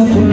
Quizás porque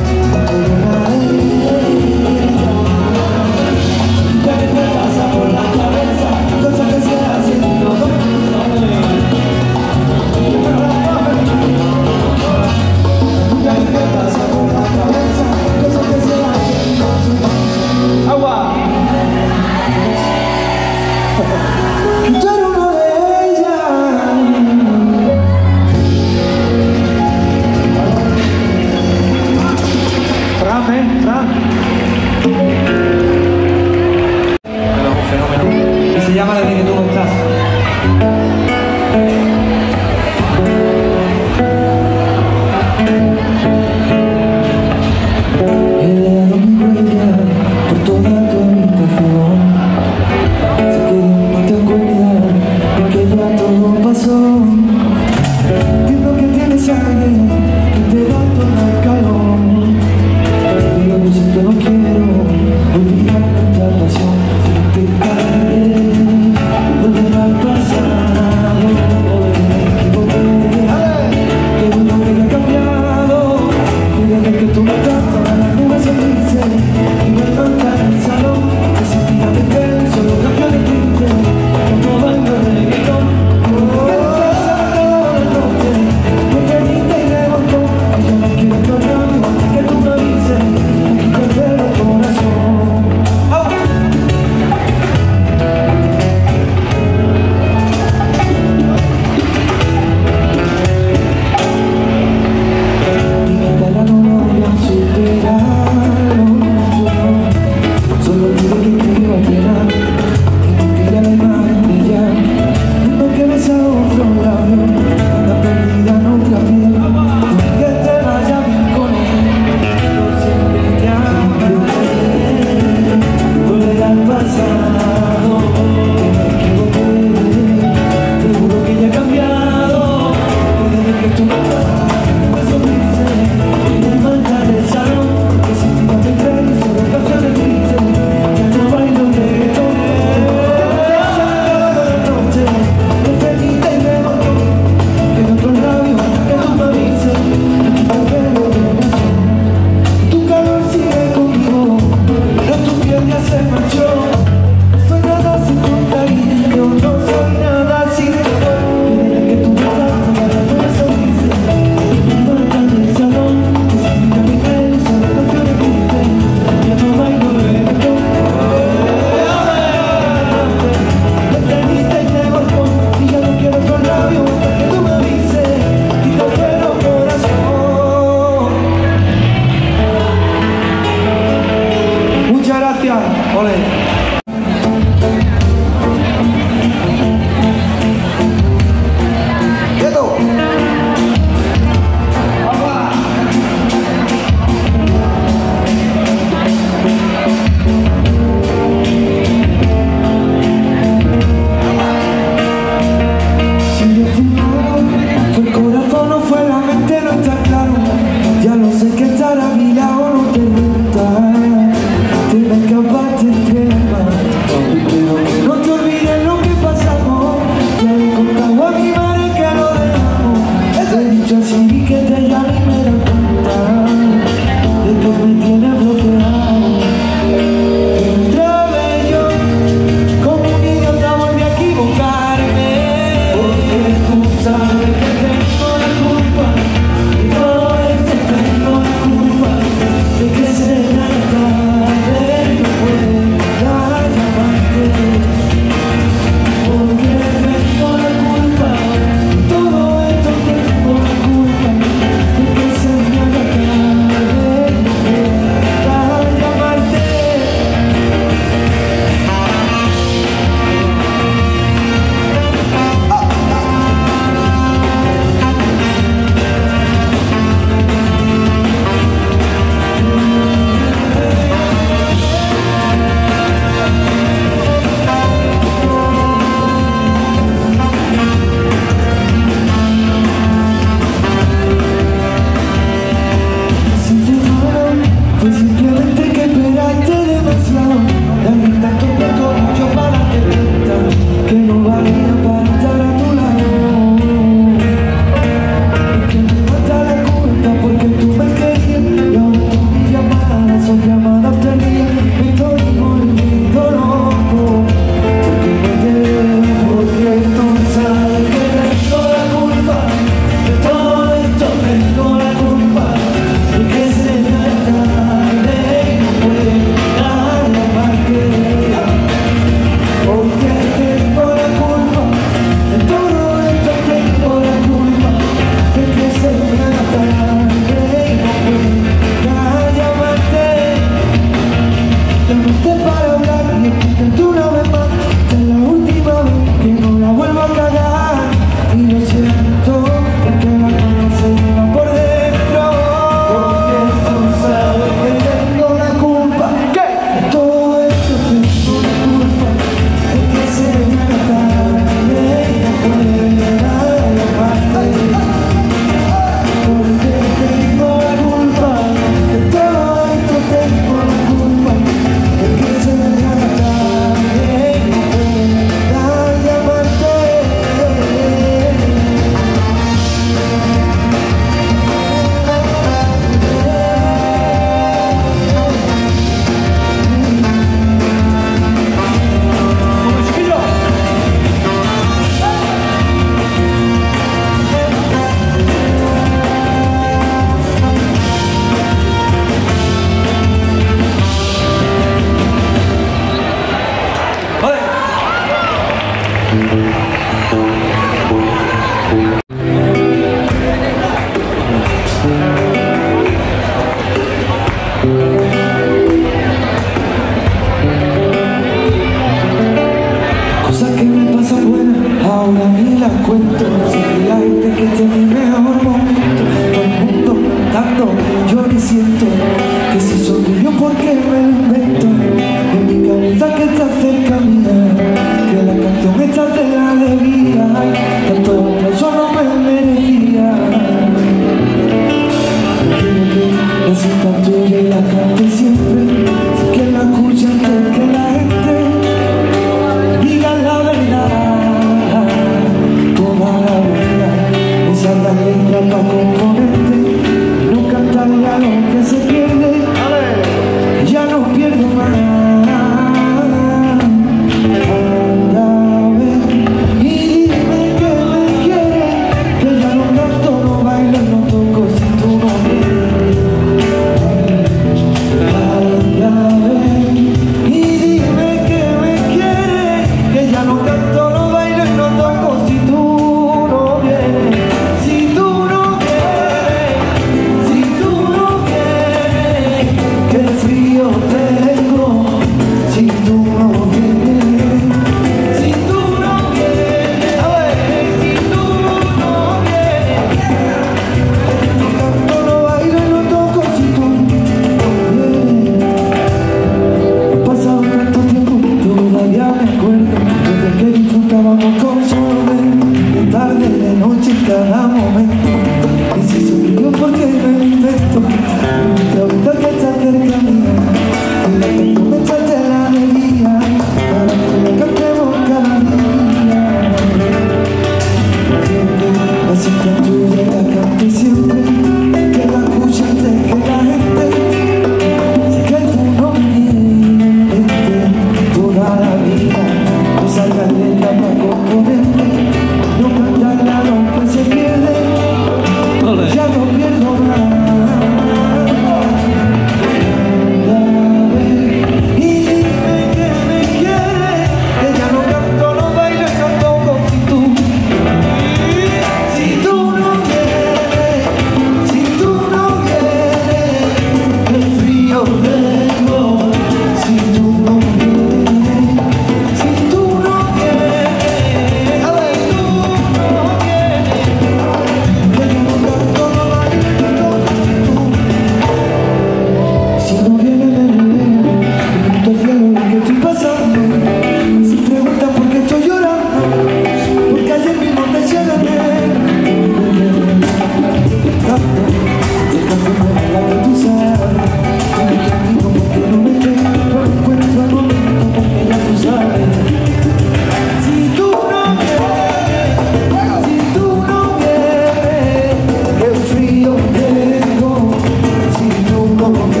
Oh.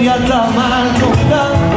gloria tamar tocar